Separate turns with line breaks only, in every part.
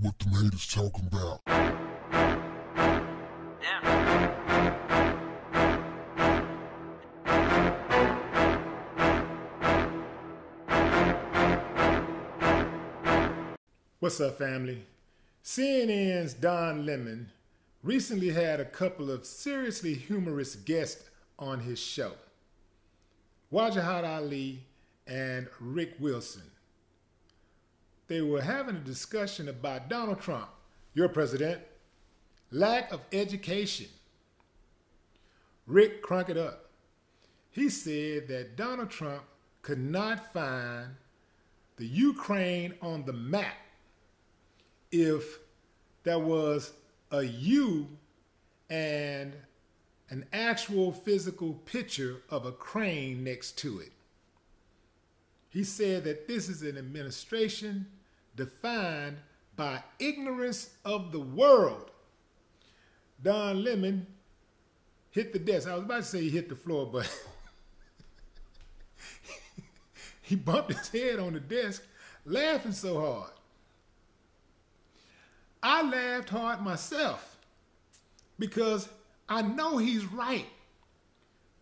what the haters talking about.
What's up, family? CNN's Don Lemon recently had a couple of seriously humorous guests on his show Wajahat Ali and Rick Wilson. They were having a discussion about Donald Trump, your president, lack of education. Rick crunk it up. He said that Donald Trump could not find the Ukraine on the map if there was a U and an actual physical picture of a crane next to it. He said that this is an administration defined by ignorance of the world. Don Lemon hit the desk. I was about to say he hit the floor, but he bumped his head on the desk, laughing so hard. I laughed hard myself because I know he's right.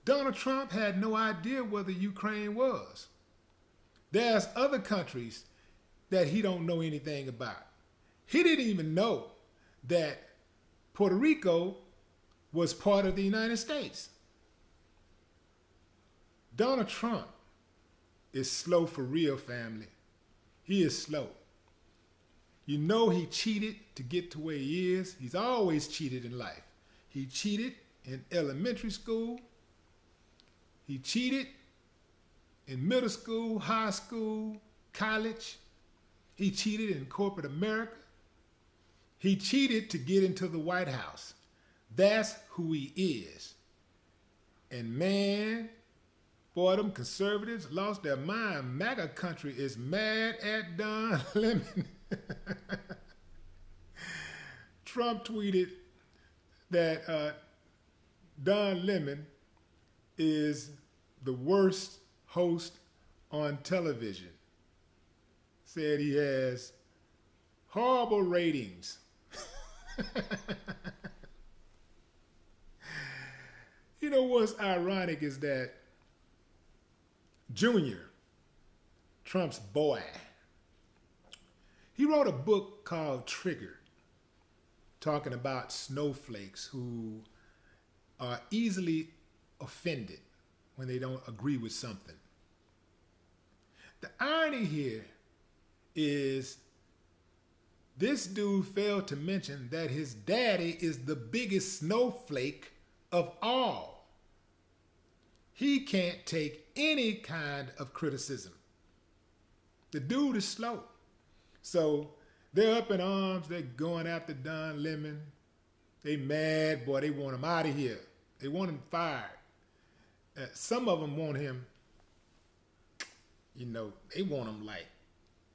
Donald Trump had no idea where the Ukraine was. There's other countries that he don't know anything about. He didn't even know that Puerto Rico was part of the United States. Donald Trump is slow for real, family. He is slow. You know he cheated to get to where he is. He's always cheated in life. He cheated in elementary school. He cheated in middle school, high school, college. He cheated in corporate America. He cheated to get into the White House. That's who he is. And man, boy, them conservatives lost their mind. MAGA country is mad at Don Lemon. Trump tweeted that uh, Don Lemon is the worst host on television. Said he has horrible ratings. you know what's ironic is that Junior, Trump's boy, he wrote a book called Triggered, talking about snowflakes who are easily offended when they don't agree with something. The irony here is this dude failed to mention that his daddy is the biggest snowflake of all. He can't take any kind of criticism. The dude is slow. So they're up in arms. They're going after Don Lemon. They mad, boy. They want him out of here. They want him fired. Uh, some of them want him, you know, they want him like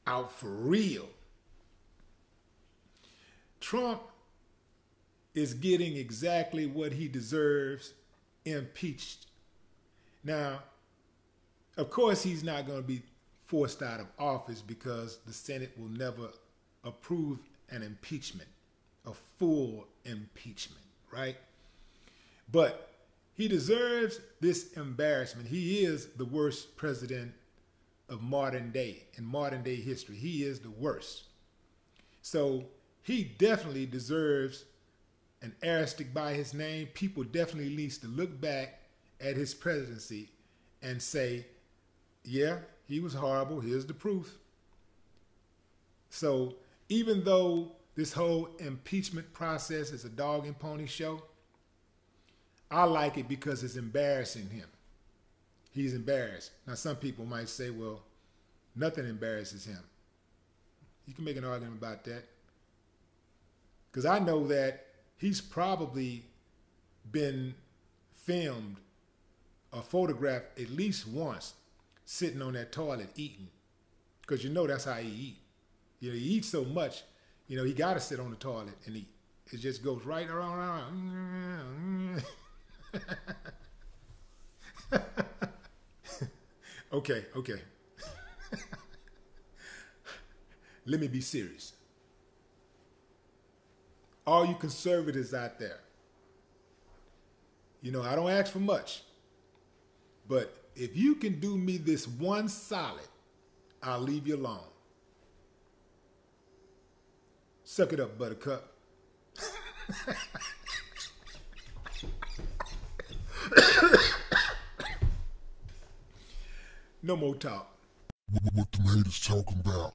out for real. Trump is getting exactly what he deserves impeached. Now, of course, he's not going to be forced out of office because the Senate will never approve an impeachment, a full impeachment, right? But he deserves this embarrassment. He is the worst president of modern day, in modern day history. He is the worst. So he definitely deserves an airstick by his name. People definitely needs to look back at his presidency and say, yeah, he was horrible. Here's the proof. So even though this whole impeachment process is a dog and pony show, I like it because it's embarrassing him. He's embarrassed. Now, some people might say, well, nothing embarrasses him. You can make an argument about that. Because I know that he's probably been filmed or photographed at least once sitting on that toilet eating. Because you know that's how he eat. You know, he eats so much, you know, he got to sit on the toilet and eat. It just goes right around. okay, okay. Let me be serious. all you conservatives out there. You know, I don't ask for much, but if you can do me this one solid, I'll leave you alone. Suck it up, buttercup. no more talk.
What, what them haters talking about?